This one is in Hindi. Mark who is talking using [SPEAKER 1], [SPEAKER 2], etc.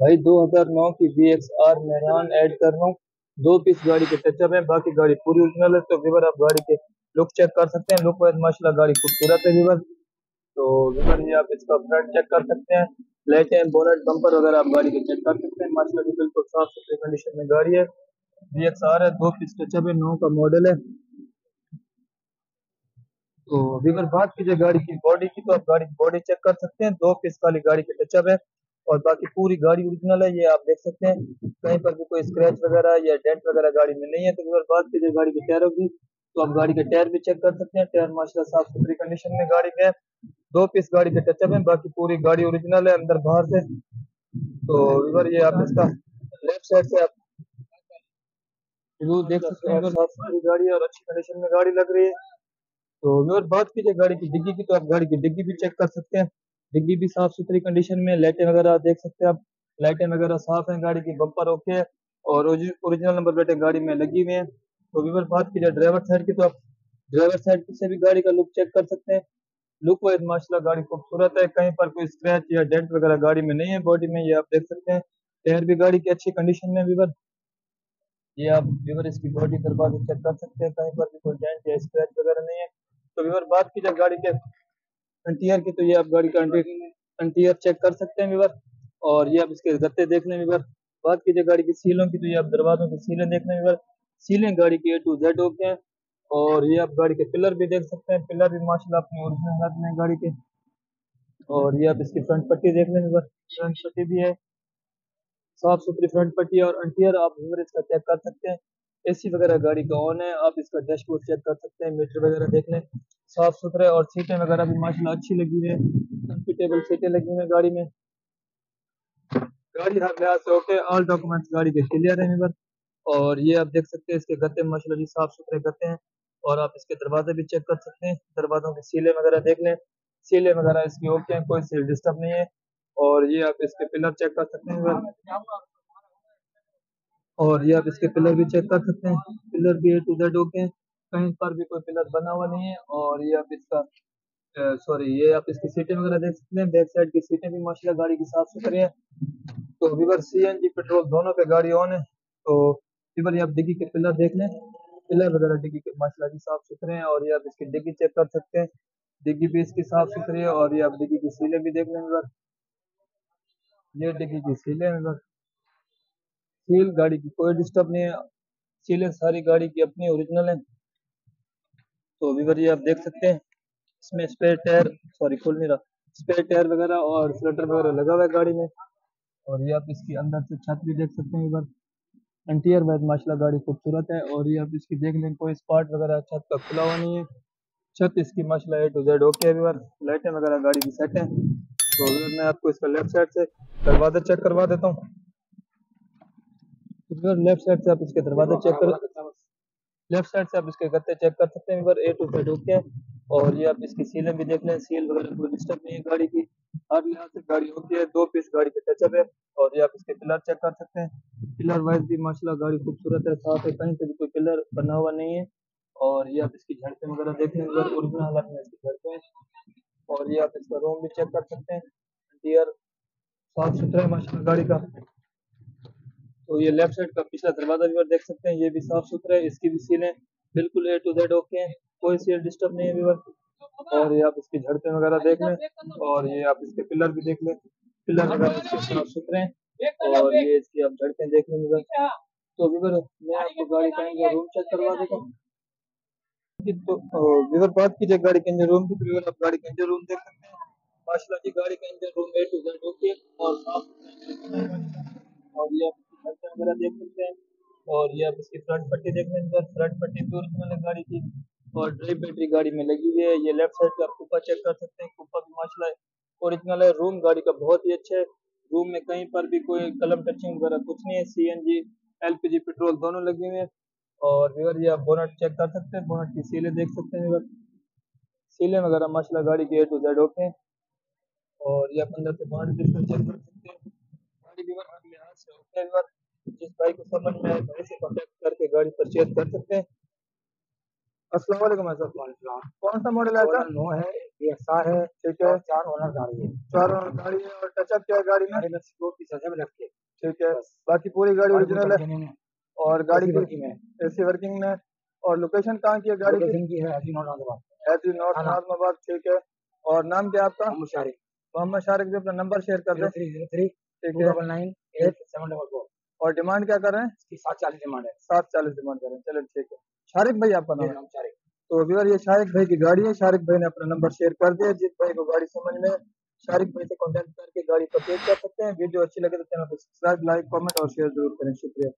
[SPEAKER 1] भाई 2009 की B X R Mehran add कर रहा हूँ। दो पीस गाड़ी के टचअप है, बाकी गाड़ी पूरी ओरिजिनल है तो विवर आप गाड़ी के लुक चेक कर सकते हैं। लुक वाइज माशाल्लाह, गाड़ी खूबसूरत है विवर तो विवर ये आप इसका फ्रंट चेक कर सकते हैं। लाइट है बोनट बम्पर वगैरह आप गाड़ी के चेक कर सकते हैं। माशाल्लाह की बिल्कुल साफ़ सुथरी कंडीशन में गाड़ी है। बी एक्स आर है, दो पीस टचअप है, नौ का मॉडल है। तो विवर बात कीजिए गाड़ी की बॉडी की तो आप गाड़ी की बॉडी चेक कर सकते हैं। दो पीस वाली गाड़ी के टचअप है। और बाकी पूरी गाड़ी ओरिजिनल है, ये आप देख सकते हैं। कहीं पर भी कोई स्क्रैच वगैरह या डेंट वगैरह गाड़ी में नहीं है तो अगर बात कीजिए गाड़ी के टायरों की तो आप गाड़ी के टायर भी चेक कर सकते हैं। टायर माशा साफ़ सुथरी कंडीशन में गाड़ी में दो पीस गाड़ी के टचअप है, बाकी पूरी गाड़ी ओरिजिनल है, अंदर बाहर से। तो इधर ये आप इसका लेफ़्ट साइड से आप देख सकते हैं साफ़ सुथरी गाड़ी और अच्छी कंडीशन में गाड़ी लग रही है। तो अगर बात कीजिए गाड़ी की डिग्गी की तो आप गाड़ी की डिग्गी भी चेक कर सकते हैं। डिग्गी भी साफ़ सुथरी कंडीशन में लाइटें वगैरह देख सकते हैं आप। लाइटें वगैरह साफ़ हैं, गाड़ी की बम्पर ओके है और ओरिजिनल नंबर प्लेटें गाड़ी में लगी हुई हैं। तो अगर बात की जाए ड्राइवर साइड की तो आप ड्राइवर साइड से भी गाड़ी का लुक चेक कर सकते हैं। लुक वाइज माशाल्लाह गाड़ी खूबसूरत है, कहीं पर कोई स्क्रैच या डेंट वगैरह गाड़ी में नहीं है बॉडी में, ये आप देख सकते हैं। टायर भी गाड़ी की अच्छी कंडीशन में विवर ये आप विवर इसकी बॉडी दरवाजे चेक कर सकते हैं, कहीं पर भी कोई डेंट या स्क्रैच वगैरह नहीं है। तो विवर बात की जाए गाड़ी के एंटीयर की तो ये आप गाड़ी का एंटीयर चेक कर सकते हैं विवर और ये आप इसके गत्ते देख लें विवर बात कीजिए गाड़ी की सीलों की तो ये आप दरवाजों की सीलें देख लें विवर सीलें गाड़ी की ए टू जेड होके हैं, और ये आप गाड़ी के पिलर भी देख सकते हैं। पिलर भी माशाल्लाह अपनी ओरिजिनल हालत में गाड़ी के। और ये आप इसकी फ्रंट पट्टी देख लें विवर फ्रंट पट्टी भी है। साफ़ सुथरी फ्रंट पट्टी और अंटियर आप विवर इसका चेक कर सकते हैं। एसी वगैरह गाड़ी का ऑन है, आप इसका डैशबोर्ड चेक कर सकते हैं मीटर वगैरह देख लें साफ़ सुथरे और सीटें वगैरह भी माशाल्लाह अच्छी लगी है। कंफर्टेबल सीटें लगी है गाड़ी में। गाड़ी हर लिहाज से ओके ऑल डॉक्यूमेंट्स गाड़ी के क्लियर है और ये आप देख सकते हैं, इसके गत्ते माशाल्लाह जी साफ़ सुथरे गत्ते हैं। और आप इसके दरवाजे भी चेक कर सकते हैं। दरवाजों के सीले वगैरह देख लें। सीले वगैरह इसकी ओके हैं, कोई सील डिस्टर्ब नहीं है। और ये आप इसके पिलर चेक कर सकते हैं और ये आप इसके पिलर भी चेक कर सकते हैं। पिलर भी ए टू जेड ओके हैं। कहीं पर भी कोई पिलर बना हुआ नहीं है और ये आप इसका सॉरी ये आप इसकी सीटें वगैरह देख सकते हैं। बैक साइड की सीटें भी माशाल्लाह गाड़ी की साफ़ सुथरी है। तो विवर सी पेट्रोल दोनों पे गाड़ी ऑन है। तो विवर ये आप डिग्गी के पिलर देख लें। पिलर वगैरह डिग्गी के माशाल्लाह जी साफ़ सुथरे हैं और ये आप इसकी डिग्गी चेक कर सकते हैं। डिग्गी भी इसकी साफ़ सुथरी है और ये आप डिग्गी की सीलें भी देख लें विवर ये डिग्गी की सीलें विवर सील गाड़ी की कोई डिस्टर्ब नहीं है। सीलें सारी गाड़ी की अपनी ओरिजिनल है। तो विवर ये आप देख सकते हैं, इसमें स्पेयर टायर सॉरी खुल नहीं रहा स्पेयर टायर वगैरह और फ्लटर वगैरह लगा हुआ है गाड़ी में, और ये आप इसकी अंदर से छत भी देख सकते हैं विवर इंटीरियर में माशाल्लाह गाड़ी खूबसूरत है, और ये आप इसकी देख लें कोई स्पॉट वगैरह छत का खुला हुआ नहीं है, छत इसकी माशाल्लाह ए टू जेड ओके है विवर लाइटें वगैरह गाड़ी की सेट है तो मैं आपको इसका लेफ़्ट साइड से दरवाज़ा चेक करवा देता हूँ लेफ़्ट साइड से आप इसके दरवाजे चेक कर लेफ़्ट साइड से आप इसके गत्ते चेक कर सकते हैं। ए टू जेड ओके और ये आप इसकी सीलें भी देख लें। सील वगैरह कोई डिस्टर्ब नहीं है गाड़ी की। हर लिहाज से गाड़ी होती है। दो पीस गाड़ी के टचअप है और ये आप इसके पिलर चेक कर सकते हैं। पिलर वाइज भी माशाल्लाह गाड़ी खूबसूरत है, साफ़ है। कहीं से भी कोई पिलर बना हुआ नहीं है और ये आप इसकी झड़पें वगैरह देख लें। अगर ओरिजिनल हालत में इसकी झड़पें और ये आप इसका रूम भी चेक कर सकते हैं। इंटीरियर साफ़ सुथरा है माशाल्लाह गाड़ी का। तो ये लेफ़्ट साइड का पिछला दरवाज़ा भी देख सकते हैं, ये भी साफ़ सुथरा है, इसकी भी सीलें बिल्कुल ए टू जेड ओके हैं, कोई सील डिस्टर्ब नहीं है व्यूवर और ये आप इसकी झड़ते वगैरह देख लें, और ये आप इसके पिलर भी देख लें पिलर वगैरह इसके साफ़ सुथरे हैं, और ये इसकी आप झड़ते देख लें व्यूवर तो व्यूवर मैं आपको गाड़ी का इंजन रूम चेक करवा देता हूँ। तो व्यूवर बात कीजिए गाड़ी के इंजन रूम की तो व्यूवर आप गाड़ी के इंजन रूम देख सकते हैं। माशाल्लाह जी, गाड़ी का engine room A to Z okay और साफ़ और ये आप वगैरह देख सकते हैं। और ये आप इसकी फ्रंट पट्टी देख लें इधर फ्रंट पट्टी भी ओरिजिनल है गाड़ी की और ड्राइव बैटरी गाड़ी में लगी हुई है। ये लेफ़्ट साइड का कुप्पा चेक कर सकते हैं। कुप्पा भी माशा ओरिजिनल है रूम गाड़ी का बहुत ही अच्छा है। रूम में कहीं पर भी कोई कलम टचिंग वगैरह कुछ नहीं है। C N G L P G petrol दोनों लगे हुए हैं। और विवर ये आप बोनट चेक कर सकते हैं। बोनट की सीलें देख सकते हैं विवर सीलें वगैरह माशाल्लाह गाड़ी के ए टू जेड ओके हैं। और ये आप अंदर से बोनट चेक कर सकते हैं। गाड़ी विवर हर लिहाज से ओके विवर जिस भाई को समझ में आए भाई से कॉन्टेक्ट करके गाड़ी परचेज कर सकते हैं। अस्सलाम वालेकुम कौन सा मॉडल है सर नो है
[SPEAKER 2] ये एक्सआर है
[SPEAKER 1] ठीक है।
[SPEAKER 2] चार ओनर गाड़ी है।
[SPEAKER 1] चार और गाड़ी है और टचअप क्या है गाड़ी में?
[SPEAKER 2] गाड़ी के
[SPEAKER 1] ठीक है। बाकी पूरी गाड़ी ओरिजिनल है? और गाड़ी
[SPEAKER 2] वर्किंग है
[SPEAKER 1] एसी वर्किंग में। और लोकेशन कहाँ की है गाड़ी की?
[SPEAKER 2] है
[SPEAKER 1] एसी नॉर्थ। नाजमाबाद ठीक है। और नाम क्या आपका?
[SPEAKER 2] हम मुशारिक
[SPEAKER 1] मोहम्मद शारिक भी अपना नंबर शेयर कर दें।
[SPEAKER 2] थ्री ज़ीरो थ्री
[SPEAKER 1] ठीक है।
[SPEAKER 2] Double nine eight seven double four
[SPEAKER 1] और डिमांड क्या कर रहे हैं?
[SPEAKER 2] सात चालीस डिमांड है।
[SPEAKER 1] सात चालीस डिमांड कर रहे हैं। चलो ठीक है। शारिक भाई आपका नाम?
[SPEAKER 2] शारिक।
[SPEAKER 1] तो व्यूअर ये शारिक भाई की गाड़ी है। शारिक भाई ने अपना नंबर शेयर कर दिया। जिस भाई को गाड़ी समझ में शारिक भाई से कॉन्टेक्ट करके गाड़ी परचेज कर सकते हैं। वीडियो अच्छी लगे तो चैनल को सब्सक्राइब लाइक कॉमेंट और शेयर ज़रूर करें। शुक्रिया।